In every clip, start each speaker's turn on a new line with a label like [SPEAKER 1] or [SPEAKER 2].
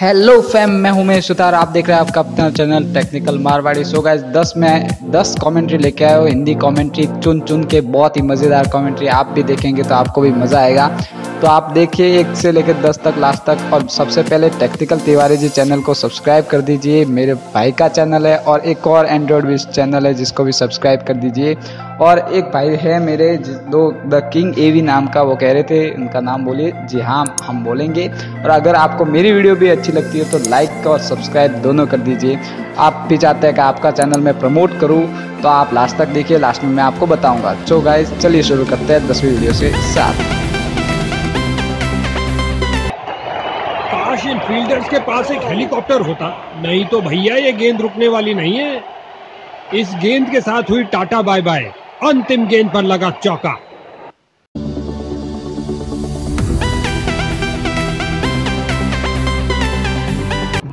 [SPEAKER 1] Hello fam मैं हूँ मैं सुतार, आप देख रहे हैं आपका अपना channel technical Marwari so guys 10 में 10 कमेंट्री लेके आए हो, हिंदी कमेंट्री चुन चुन के बहुत ही मज़ेदार कमेंट्री आप भी देखेंगे तो आपको भी मज़ा आएगा। तो आप देखिए, एक से लेकर दस तक लास्ट तक, और सबसे पहले टेक्निकल तिवारी जी चैनल को सब्सक्राइब कर दीजिए, मेरे भाई का चैनल है, और एक और एंड्रॉयड भी चैनल है, जिसको भी सब्सक्राइब कर दीजिए। और एक भाई है मेरे दो, द किंग एवी नाम का, वो कह रहे थे, उनका नाम बोलिए, जी हाँ हम बोलेंगे। और अगर आपको मेरी वीडियो भी अच्छी लगती है तो लाइक और सब्सक्राइब दोनों कर दीजिए। आप भी चाहते हैं कि आपका चैनल मैं प्रमोट करूँ तो आप लास्ट तक देखिए, लास्ट में मैं आपको बताऊँगा। चो गाइज़ चलिए शुरू करते हैं दसवीं वीडियो से साथ।
[SPEAKER 2] इन फील्डर्स के पास एक हेलीकॉप्टर होता। नहीं तो भैया, ये गेंद रुकने वाली नहीं है। इस गेंद के साथ हुई टाटा बाय बाय। अंतिम गेंद पर लगा चौका।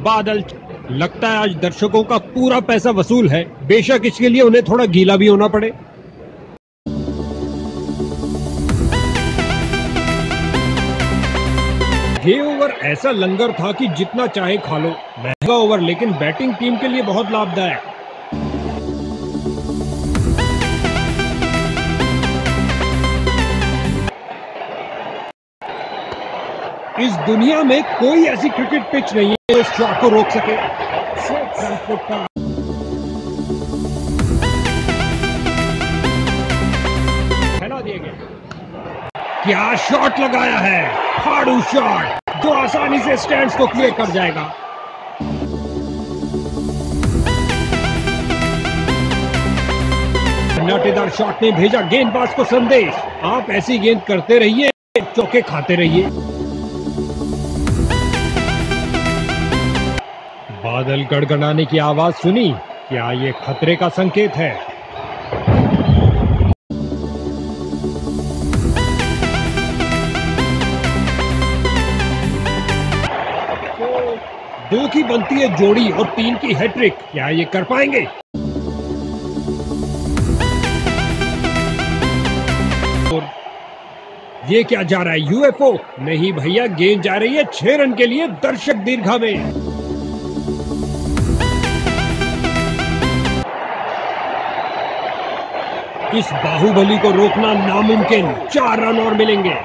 [SPEAKER 2] बादल, लगता है आज दर्शकों का पूरा पैसा वसूल है। बेशक इसके लिए उन्हें थोड़ा गीला भी होना पड़े। ये ओवर ऐसा लंगर था कि जितना चाहे खा लो। महँगा ओवर, लेकिन बैटिंग टीम के लिए बहुत लाभदायक। इस दुनिया में कोई ऐसी क्रिकेट पिच नहीं है जो इस शॉट को रोक सके। क्या शॉट लगाया है? फाड़ू शॉट जो आसानी से स्टैंड्स को क्लियर कर जाएगा। नाटेदार शॉट ने भेजा गेंदबाज को संदेश। आप ऐसी गेंद करते रहिए, चौके खाते रहिए। बादल गड़गड़ाने की आवाज़ सुनी, क्या ये खतरे का संकेत है? दो की बनती है जोड़ी और तीन की हैट्रिक, क्या ये कर पाएँगे? और ये क्या जा रहा है, यूएफओ? नहीं भैया, गेंद जा रही है छह रन के लिए दर्शक दीर्घा में। इस बाहुबली को रोकना नामुमकिन। चार रन और मिलेंगे।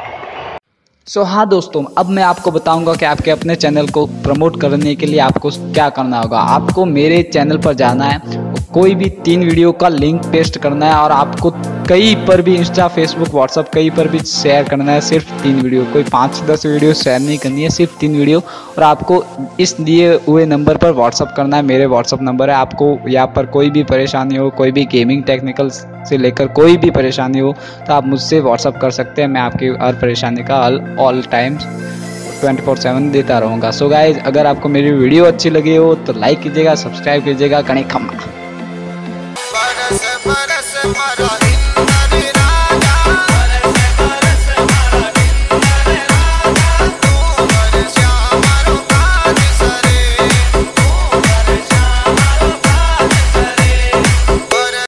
[SPEAKER 1] सो so, हाँ दोस्तों अब मैं आपको बताऊँगा कि आपके अपने चैनल को प्रमोट करने के लिए आपको क्या करना होगा। आपको मेरे चैनल पर जाना है कोई भी तीन वीडियो का लिंक पेस्ट करना है और आपको कहीं पर भी इंस्टा फेसबुक व्हाट्सअप कहीं पर भी शेयर करना है, सिर्फ़ तीन वीडियो। कोई पाँच दस वीडियो शेयर नहीं करनी है, सिर्फ़ तीन वीडियो। और आपको इस दिए हुए नंबर पर व्हाट्सअप करना है, मेरे व्हाट्सअप नंबर है। आपको यहाँ पर कोई भी परेशानी हो, कोई भी गेमिंग टेक्निकल से लेकर कोई भी परेशानी हो तो आप मुझसे व्हाट्सअप कर सकते हैं। मैं आपकी हर परेशानी का हल all times twenty four seven देता रहूँगा। सो गाइज़ अगर आपको मेरी वीडियो अच्छी लगी हो तो लाइक कीजिएगा सब्सक्राइब कीजिएगा। कहीं my God.